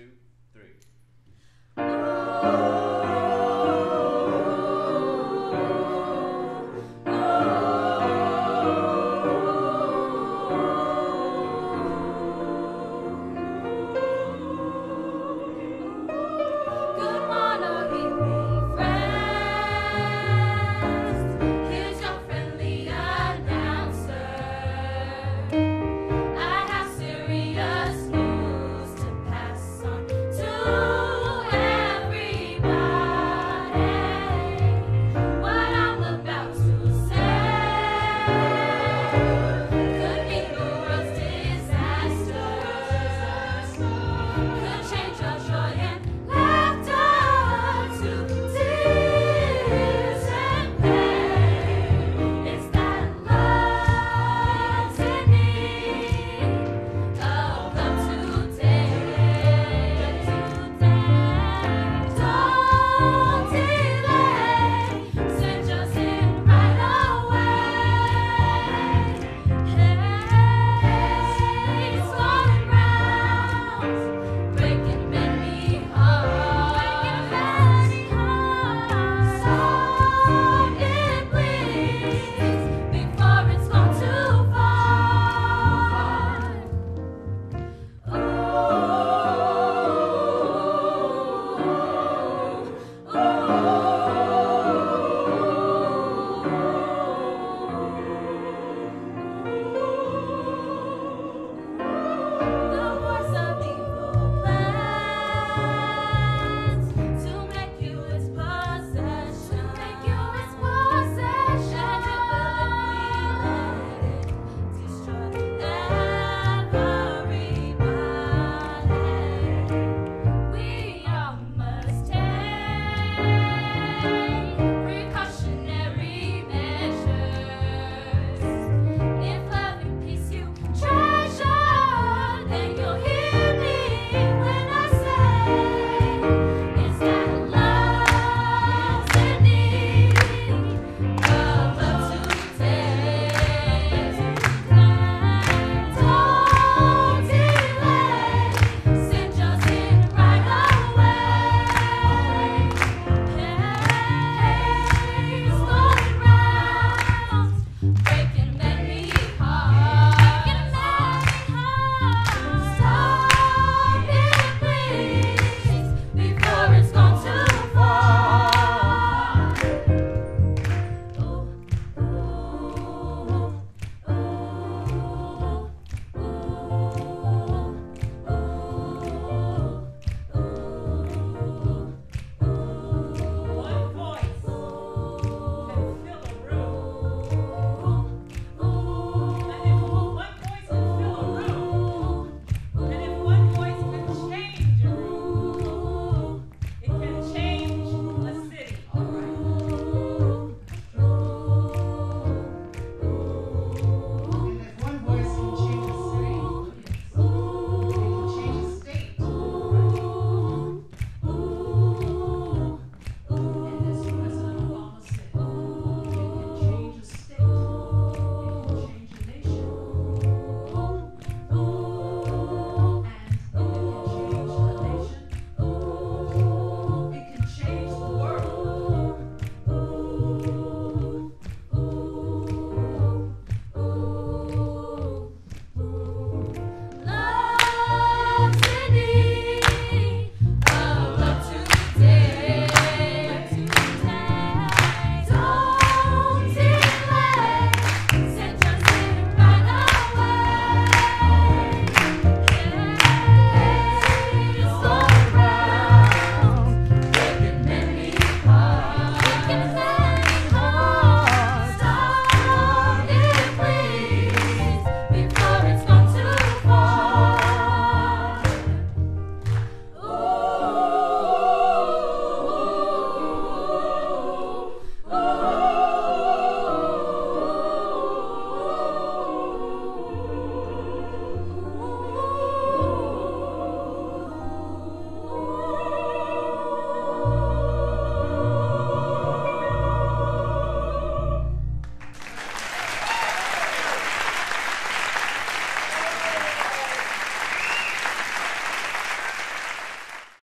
two, three.